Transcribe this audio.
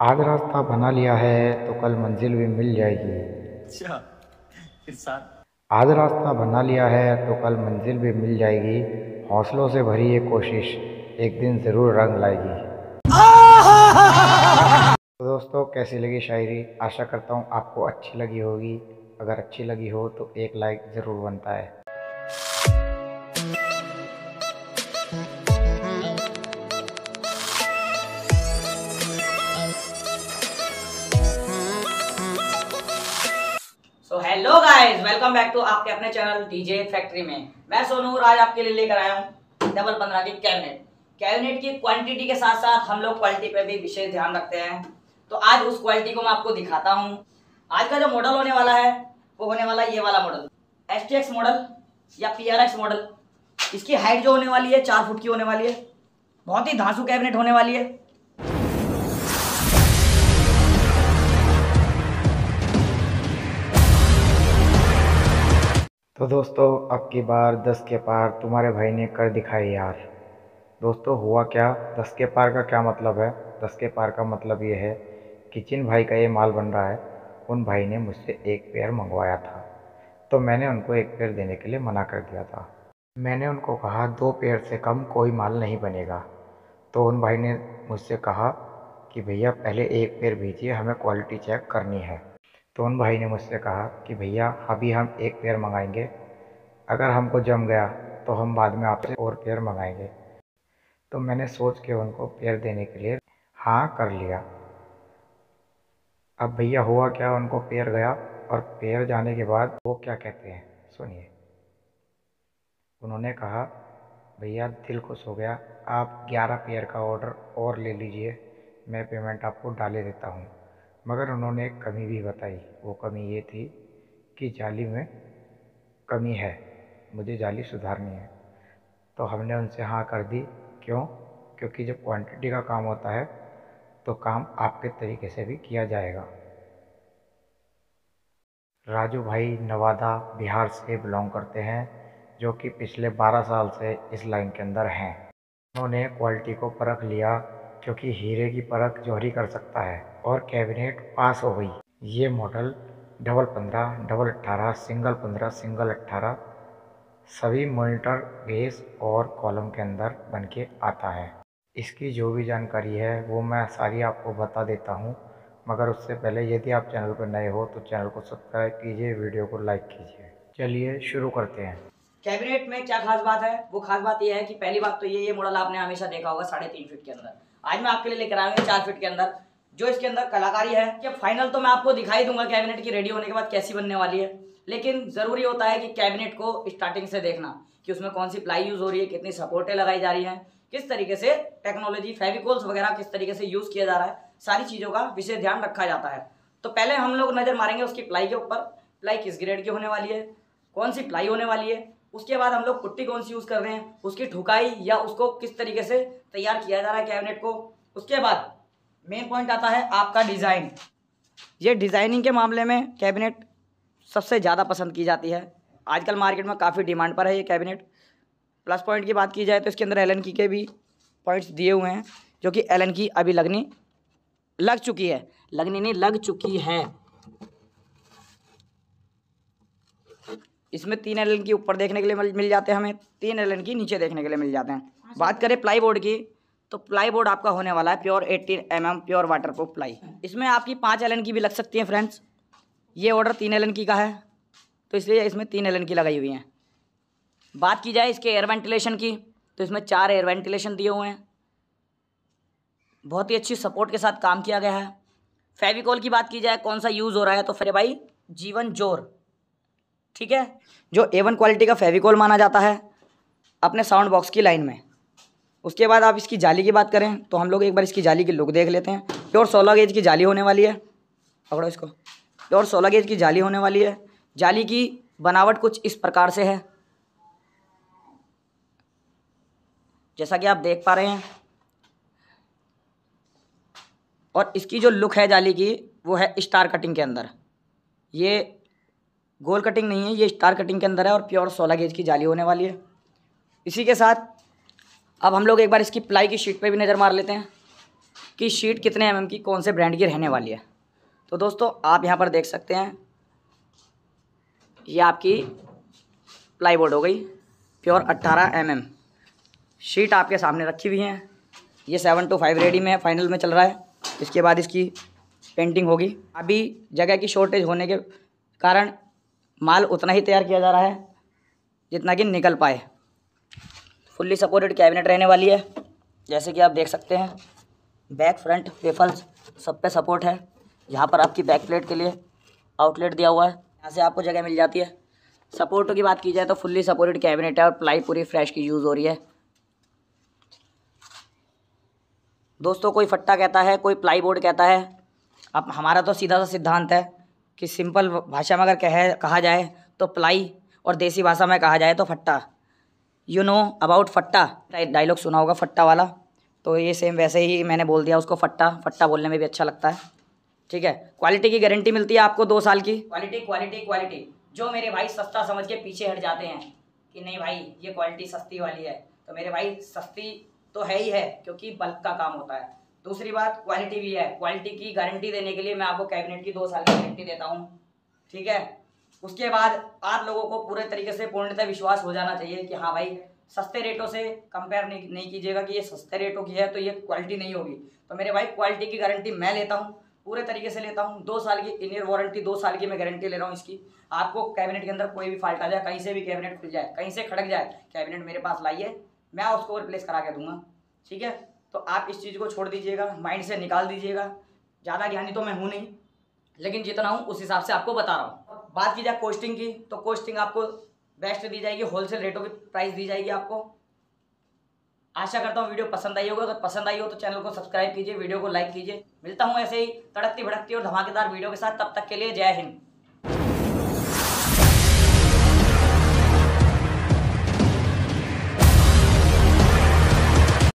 आज रास्ता बना लिया है तो कल मंजिल भी मिल जाएगी। अच्छा आज रास्ता बना लिया है तो कल मंजिल भी मिल जाएगी। हौसलों से भरी ये कोशिश एक दिन ज़रूर रंग लाएगी। तो दोस्तों कैसी लगी शायरी? आशा करता हूँ आपको अच्छी लगी होगी। अगर अच्छी लगी हो तो एक लाइक ज़रूर बनता है। गाइस वेलकम बैक टू आपके अपने चैनल डीजे फैक्ट्री में। मैं सोनू आज आपके लिए लेकर आया हूँ डबल पंद्रह की कैबिनेट कैबिनेट की क्वांटिटी के साथ साथ हम लोग क्वालिटी पे भी विशेष ध्यान रखते हैं। तो आज उस क्वालिटी को मैं आपको दिखाता हूँ। आज का जो मॉडल होने वाला है, वो होने वाला ये वाला मॉडल एस मॉडल या PRX मॉडल इसकी हाइट जो होने वाली है, चार फुट की होने वाली है। बहुत ही धांसू कैबिनेट होने वाली है। तो दोस्तों, अब की बार दस के पार तुम्हारे भाई ने कर दिखाई यार। दोस्तों, हुआ क्या? दस के पार का क्या मतलब है? दस के पार का मतलब ये है कि जिन भाई का ये माल बन रहा है, उन भाई ने मुझसे एक पेयर मंगवाया था। तो मैंने उनको एक पेयर देने के लिए मना कर दिया था। मैंने उनको कहा, दो पेयर से कम कोई माल नहीं बनेगा। तो उन भाई ने मुझसे कहा कि, भैया, पहले एक पेयर भेजिए, हमें क्वालिटी चेक करनी है। तो उन भाई ने मुझसे कहा कि भैया, अभी हम एक पेयर मंगाएँगे। अगर हमको जम गया तो हम बाद में आपसे और पेयर मंगाएँगे। तो मैंने सोच के उनको पेयर देने के लिए हाँ कर लिया। अब भैया हुआ क्या, उनको पेयर गया और पेयर जाने के बाद वो क्या कहते हैं, सुनिए। उन्होंने कहा, भैया, दिल खुश हो गया। आप ग्यारह पेयर का ऑर्डर और ले लीजिए। मैं पेमेंट आपको डाले देता हूँ। मगर उन्होंने एक कमी भी बताई। वो कमी ये थी कि जाली में कमी है। मुझे जाली सुधारनी है। तो हमने उनसे हाँ कर दी। क्यों? क्योंकि जब क्वांटिटी का काम होता है तो काम आपके तरीके से भी किया जाएगा। राजू भाई नवादा, बिहार से बिलोंग करते हैं, जो कि पिछले 12 साल से इस लाइन के अंदर हैं। उन्होंने क्वालिटी को परख लिया। क्योंकि हीरे की परख जौहरी कर सकता है और कैबिनेट पास हो गई। ये मॉडल डबल पंद्रह, डबल अट्ठारह सिंगल पंद्रह, सिंगल अट्ठारह सभी मॉनिटर, बेस और कॉलम के अंदर बन के आता है। इसकी जो भी जानकारी है, वो मैं सारी आपको बता देता हूँ। मगर उससे पहले यदि आप चैनल पर नए हो तो चैनल को सब्सक्राइब कीजिए, वीडियो को लाइक कीजिए। चलिए शुरू करते हैं। कैबिनेट में क्या खास बात है? वो खास बात यह है कि पहली बात तो ये ये मॉडल आपने हमेशा देखा होगा साढ़े तीन फीट के अंदर। आज मैं आपके लिए लेकर आया हूँ चार फीट के अंदर, जो इसके अंदर कलाकारी है कि फाइनल तो मैं आपको दिखाई दूँगा कैबिनेट की रेडी होने के बाद कैसी बनने वाली है, लेकिन ज़रूरी होता है कि कैबिनेट को स्टार्टिंग से देखना कि उसमें कौन सी प्लाई यूज़ हो रही है, कितनी सपोर्टें लगाई जा रही हैं, किस तरीके से टेक्नोलॉजी फेविकोल्स वगैरह किस तरीके से यूज़ किया जा रहा है, सारी चीज़ों का विशेष ध्यान रखा जाता है। तो पहले हम लोग नज़र मारेंगे उसकी प्लाई के ऊपर प्लाई किस ग्रेड की होने वाली है, कौन सी प्लाई होने वाली है उसके बाद हम लोग पुट्टी कौन सी यूज़ कर रहे हैं? उसकी ठुकाई या उसको किस तरीके से तैयार किया जा रहा है कैबिनेट को? उसके बाद मेन पॉइंट आता है आपका डिज़ाइन ये डिज़ाइनिंग के मामले में कैबिनेट सबसे ज़्यादा पसंद की जाती है। आजकल मार्केट में काफ़ी डिमांड पर है ये कैबिनेट प्लस पॉइंट की बात की जाए तो इसके अंदर एल की के भी पॉइंट्स दिए हुए हैं, जो कि एल की अभी लगनी लग चुकी है। लगनी नहीं, लग चुकी है। इसमें तीन एल की ऊपर देखने के लिए मिल जाते हैं हमें तीन एल की नीचे देखने के लिए मिल जाते हैं। बात करें प्लाई बोर्ड की तो प्लाई बोर्ड आपका होने वाला है pure eighteen M M pure waterproof ply इसमें आपकी पाँच एल की भी लग सकती है फ्रेंड्स ये ऑर्डर तीन एल की का है तो इसलिए इसमें तीन एल की लगाई हुई हैं। बात की जाए इसके एयर वेंटिलेशन की तो इसमें चार एयर वेंटिलेशन दिए हुए हैं। बहुत ही अच्छी सपोर्ट के साथ काम किया गया है। फेविकॉल की बात की जाए कौन सा यूज़ हो रहा है तो फिर भाई जीवन ज़ोर। ठीक है, जो एवन क्वालिटी का फेविकॉल माना जाता है, अपने साउंड बॉक्स की लाइन में। उसके बाद आप इसकी जाली की बात करें तो हम लोग एक बार इसकी जाली की लुक देख लेते हैं। प्योर सोलह गेज की जाली होने वाली है। पकड़ो इसको। प्योर सोलह गेज की जाली होने वाली है। जाली की बनावट कुछ इस प्रकार से है। जैसा कि आप देख पा रहे हैं। और इसकी जो लुक है जाली की, वो है स्टार कटिंग के अंदर। ये गोल कटिंग नहीं है, ये स्टार कटिंग के अंदर है और प्योर सोलह गेज की जाली होने वाली है। इसी के साथ, अब हम लोग एक बार इसकी प्लाई की शीट पे भी नज़र मार लेते हैं कि शीट कितने एम की, कौन से ब्रांड की रहने वाली है। तो दोस्तों, आप यहाँ पर देख सकते हैं, ये आपकी प्लाई बोर्ड हो गई, प्योर अट्ठारह एम शीट आपके सामने रखी हुई हैं, ये सेवन टू फाइव रेडी में फाइनल में चल रहा है, इसके बाद इसकी पेंटिंग होगी। अभी जगह की शॉर्टेज होने के कारण माल उतना ही तैयार किया जा रहा है, जितना कि निकल पाए। फुल्ली सपोर्टेड कैबिनेट रहने वाली है। जैसे कि आप देख सकते हैं बैक फ्रंट वेफल्स सब पे सपोर्ट है। यहाँ पर आपकी बैक प्लेट के लिए आउटलेट दिया हुआ है। यहाँ से आपको जगह मिल जाती है। सपोर्ट की बात की जाए तो फुल्ली सपोर्टेड कैबिनेट है और प्लाई पूरी फ्रेश की यूज़ हो रही है। दोस्तों, कोई फट्टा कहता है, कोई प्लाई बोर्ड कहता है। अब हमारा तो सीधा सा सिद्धांत है कि सिंपल भाषा में अगर कहे, कहा जाए तो प्लाई, और देसी भाषा में कहा जाए तो फट्टा। यू नो अबाउट फट्टा? डायलॉग सुना होगा फट्टा वाला। तो ये सेम वैसे ही मैंने बोल दिया उसको फट्टा। फट्टा बोलने में भी अच्छा लगता है। ठीक है? क्वालिटी की गारंटी मिलती है आपको दो साल की? क्वालिटी क्वालिटी क्वालिटी जो मेरे भाई सस्ता समझ के पीछे हट जाते हैं कि नहीं भाई, ये क्वालिटी सस्ती वाली है। तो मेरे भाई सस्ती तो है ही है, क्योंकि बल्क का काम होता है। दूसरी बात क्वालिटी भी है। क्वालिटी की गारंटी देने के लिए मैं आपको कैबिनेट की दो साल की गारंटी देता हूँ। ठीक है? उसके बाद आप लोगों को पूरे तरीके से पूर्णतः विश्वास हो जाना चाहिए कि हाँ भाई, सस्ते रेटों से कंपेयर नहीं नहीं कीजिएगा कि ये सस्ते रेटों की है तो ये क्वालिटी नहीं होगी। तो मेरे भाई क्वालिटी की गारंटी मैं लेता हूँ, पूरे तरीके से लेता हूँ। दो साल की इनियर वारंटी दो साल की मैं गारंटी ले रहा हूँ इसकी। आपको कैबिनेट के अंदर कोई भी फॉल्ट आ जाए, कहीं से भी कैबिनेट खुल जाए, कहीं से खड़क जाए कैबिनेट मेरे पास लाइए, मैं उसको रिप्लेस करा के दूँगा। ठीक है? तो आप इस चीज़ को छोड़ दीजिएगा माइंड से निकाल दीजिएगा। ज़्यादा ज्ञानी तो मैं हूँ नहीं, लेकिन जितना हूँ उस हिसाब से आपको बता रहा हूँ। बात की जाए कोस्टिंग की तो कोस्टिंग आपको बेस्ट दी जाएगी होलसेल रेटों की प्राइस दी जाएगी आपको। आशा करता हूँ वीडियो पसंद आई होगा, अगर पसंद आई हो तो चैनल को सब्सक्राइब कीजिए, वीडियो को लाइक कीजिए। मिलता हूँ ऐसे ही तड़कती भड़कती और धमाकेदार वीडियो के साथ, तब तक के लिए जय हिंद।